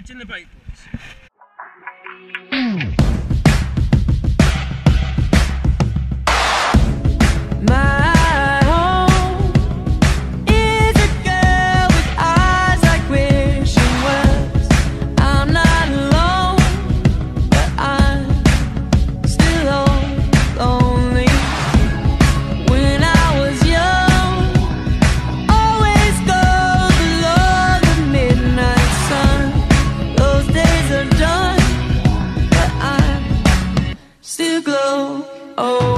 చిన్న pipe still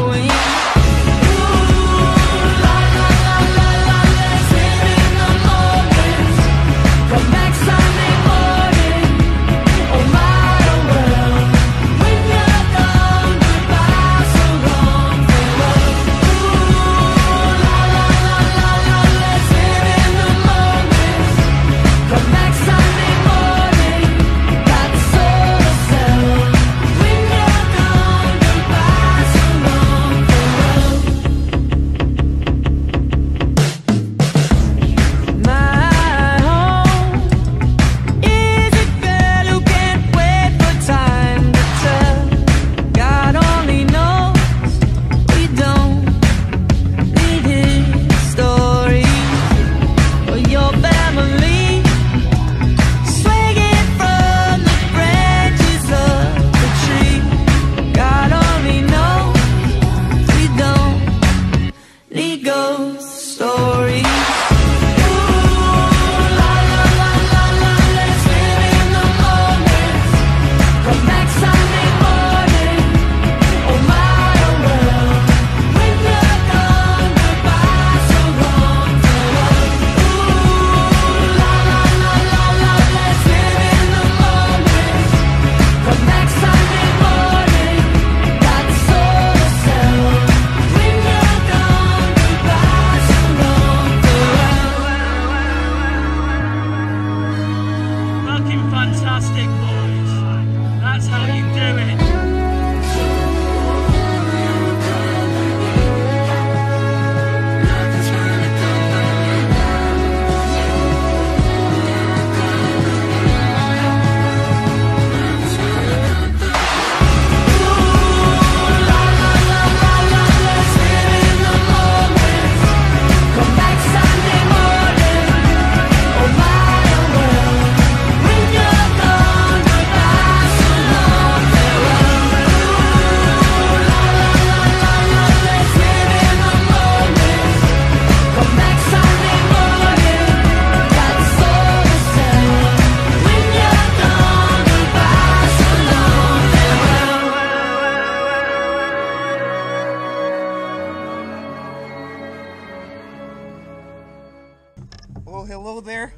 hello there.